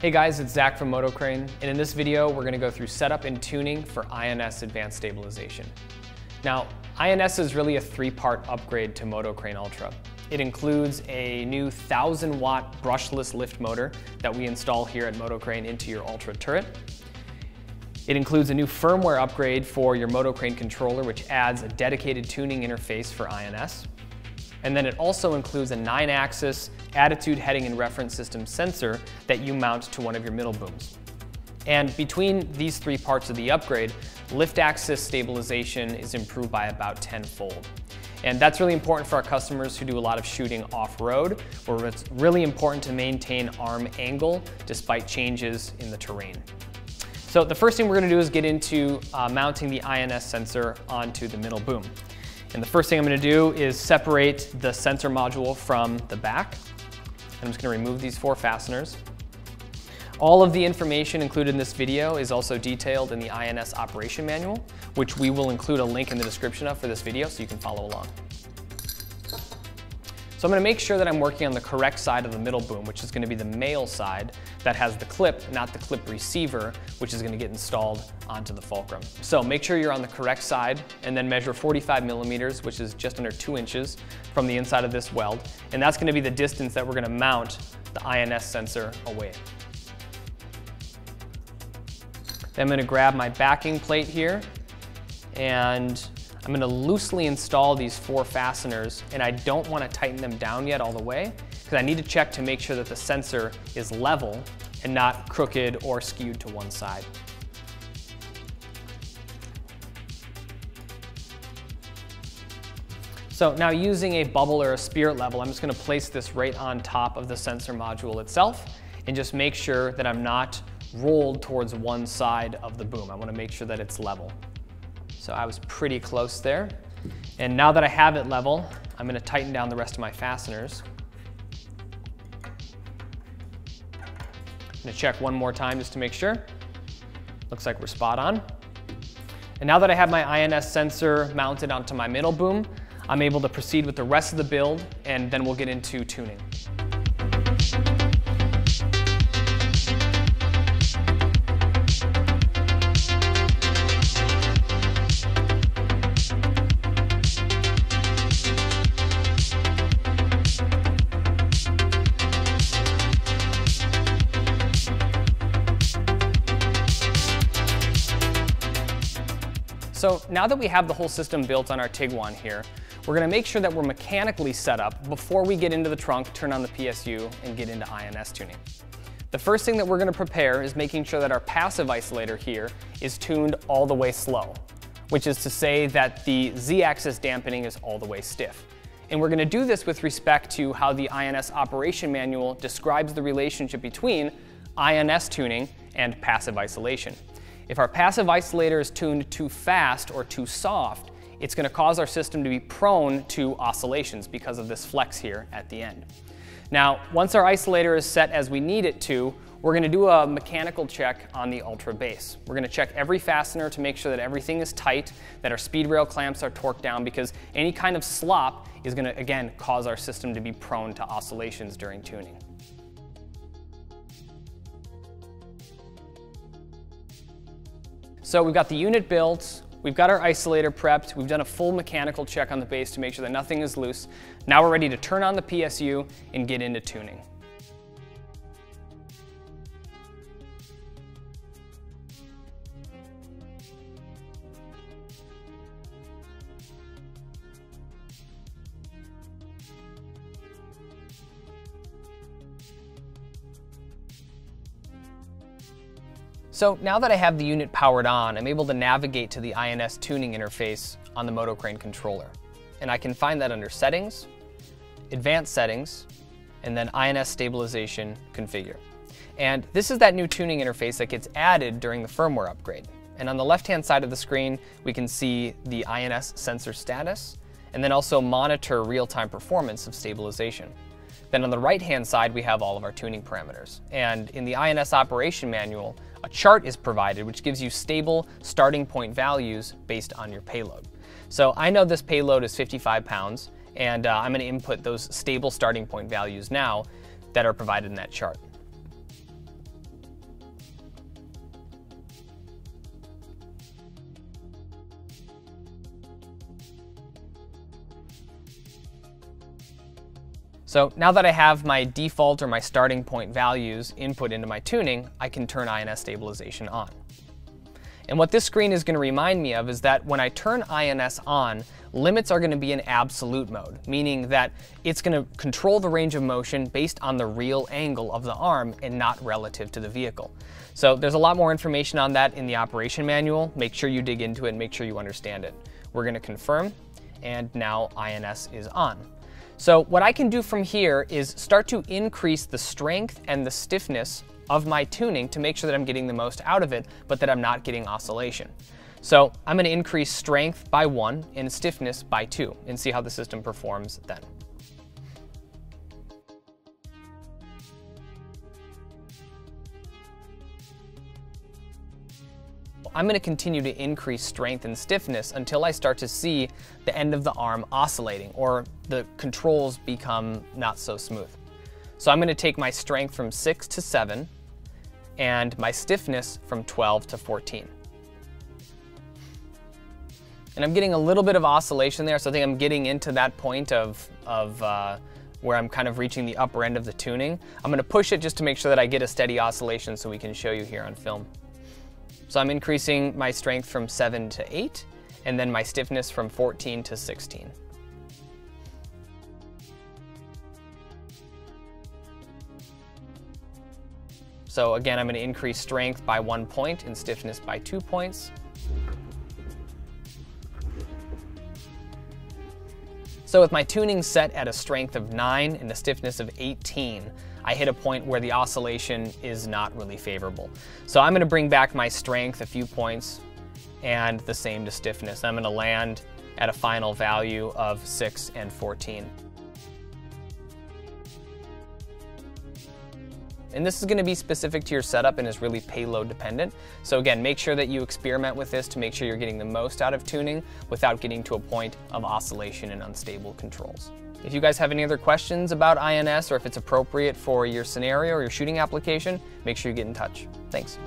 Hey guys, it's Zach from MotoCrane, and in this video, we're gonna go through setup and tuning for INS Advanced Stabilization. Now, INS is really a three-part upgrade to MotoCrane Ultra. It includes a new 1000 watt brushless lift motor that we install here at MotoCrane into your Ultra turret. It includes a new firmware upgrade for your MotoCrane controller, which adds a dedicated tuning interface for INS. And then it also includes a nine axis attitude heading and reference system sensor that you mount to one of your middle booms. And between these three parts of the upgrade, lift axis stabilization is improved by about tenfold. And that's really important for our customers who do a lot of shooting off-road, where it's really important to maintain arm angle despite changes in the terrain. So the first thing we're gonna do is get into uh, mounting the INS sensor onto the middle boom. And the first thing I'm gonna do is separate the sensor module from the back. I'm just gonna remove these four fasteners. All of the information included in this video is also detailed in the INS operation manual, which we will include a link in the description of for this video so you can follow along. So I'm gonna make sure that I'm working on the correct side of the middle boom, which is gonna be the male side that has the clip, not the clip receiver, which is gonna get installed onto the fulcrum. So make sure you're on the correct side and then measure 45 millimeters, which is just under two inches from the inside of this weld. And that's gonna be the distance that we're gonna mount the INS sensor away. Then I'm gonna grab my backing plate here and I'm gonna loosely install these four fasteners and I don't wanna tighten them down yet all the way because I need to check to make sure that the sensor is level and not crooked or skewed to one side. So now using a bubble or a spirit level, I'm just gonna place this right on top of the sensor module itself and just make sure that I'm not rolled towards one side of the boom. I wanna make sure that it's level. So I was pretty close there. And now that I have it level, I'm gonna tighten down the rest of my fasteners. I'm gonna check one more time just to make sure. Looks like we're spot on. And now that I have my INS sensor mounted onto my middle boom, I'm able to proceed with the rest of the build and then we'll get into tuning. So now that we have the whole system built on our Tiguan here, we're gonna make sure that we're mechanically set up before we get into the trunk, turn on the PSU, and get into INS tuning. The first thing that we're gonna prepare is making sure that our passive isolator here is tuned all the way slow, which is to say that the Z-axis dampening is all the way stiff. And we're gonna do this with respect to how the INS operation manual describes the relationship between INS tuning and passive isolation. If our passive isolator is tuned too fast or too soft, it's gonna cause our system to be prone to oscillations because of this flex here at the end. Now, once our isolator is set as we need it to, we're gonna do a mechanical check on the Ultra base. We're gonna check every fastener to make sure that everything is tight, that our speed rail clamps are torqued down because any kind of slop is gonna, again, cause our system to be prone to oscillations during tuning. So we've got the unit built, we've got our isolator prepped, we've done a full mechanical check on the base to make sure that nothing is loose. Now we're ready to turn on the PSU and get into tuning. So now that I have the unit powered on, I'm able to navigate to the INS tuning interface on the MotoCrane controller. And I can find that under Settings, Advanced Settings, and then INS Stabilization Configure. And this is that new tuning interface that gets added during the firmware upgrade. And on the left-hand side of the screen, we can see the INS sensor status, and then also monitor real-time performance of stabilization. Then on the right-hand side, we have all of our tuning parameters. And in the INS operation manual, a chart is provided which gives you stable starting point values based on your payload. So I know this payload is 55 pounds, and uh, I'm going to input those stable starting point values now that are provided in that chart. So now that I have my default or my starting point values input into my tuning, I can turn INS stabilization on. And what this screen is going to remind me of is that when I turn INS on, limits are going to be in absolute mode, meaning that it's going to control the range of motion based on the real angle of the arm and not relative to the vehicle. So there's a lot more information on that in the operation manual. Make sure you dig into it and make sure you understand it. We're going to confirm, and now INS is on. So what I can do from here is start to increase the strength and the stiffness of my tuning to make sure that I'm getting the most out of it, but that I'm not getting oscillation. So I'm going to increase strength by one and stiffness by two and see how the system performs then. I'm going to continue to increase strength and stiffness until I start to see the end of the arm oscillating or the controls become not so smooth. So I'm going to take my strength from 6 to 7 and my stiffness from 12 to 14. And I'm getting a little bit of oscillation there, so I think I'm getting into that point of, of uh, where I'm kind of reaching the upper end of the tuning. I'm gonna push it just to make sure that I get a steady oscillation so we can show you here on film. So I'm increasing my strength from 7 to 8, and then my stiffness from 14 to 16. So again, I'm going to increase strength by one point and stiffness by two points. So with my tuning set at a strength of 9 and a stiffness of 18, I hit a point where the oscillation is not really favorable. So I'm going to bring back my strength a few points and the same to stiffness. I'm going to land at a final value of 6 and 14. And this is gonna be specific to your setup and is really payload dependent. So again, make sure that you experiment with this to make sure you're getting the most out of tuning without getting to a point of oscillation and unstable controls. If you guys have any other questions about INS or if it's appropriate for your scenario or your shooting application, make sure you get in touch. Thanks.